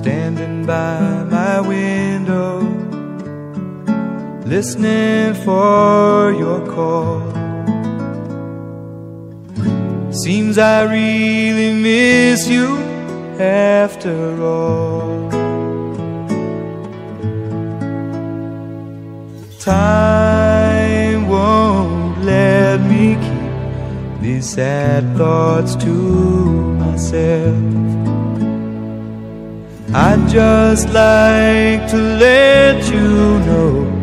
by my window, listening for your call. Seems I really miss you after all. Time won't let me keep these sad thoughts to myself. I'd just like to let you know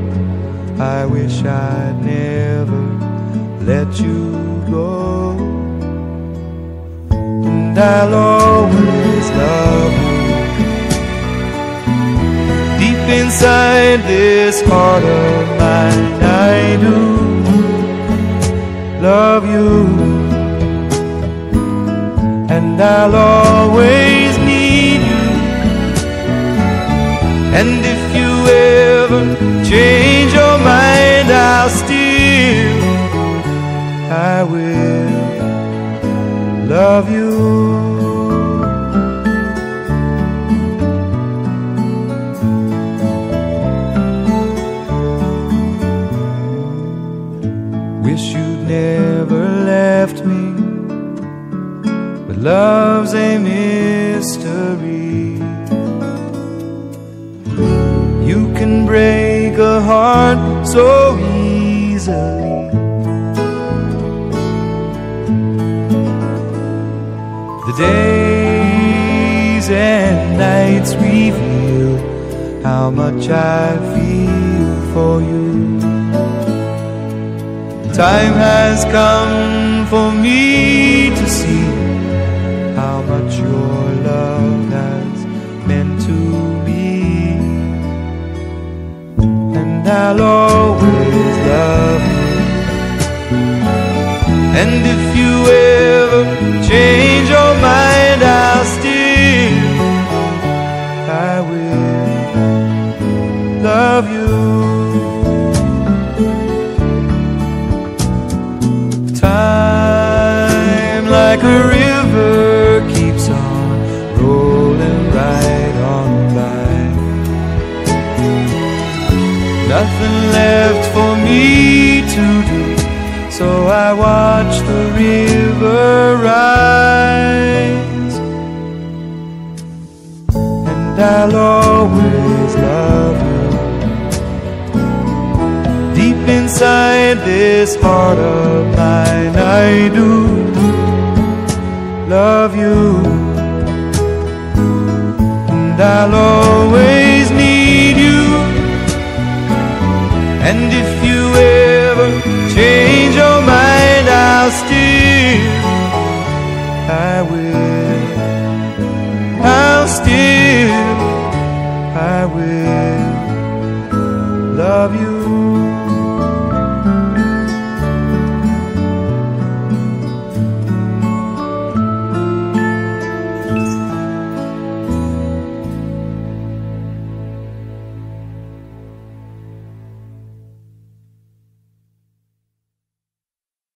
I wish I'd never let you go. And I'll always love you. Deep inside this heart of mine, I do love you. And I'll always And if you ever change your mind, I'll still, I will love you. Wish you'd never left me, but love's a mystery. Can break a heart so easily. The days and nights reveal how much I feel for you. Time has come for me Nothing left for me to do, so I watch the river rise. And I'll always love you deep inside this heart of mine. I do love you, and I'll love you.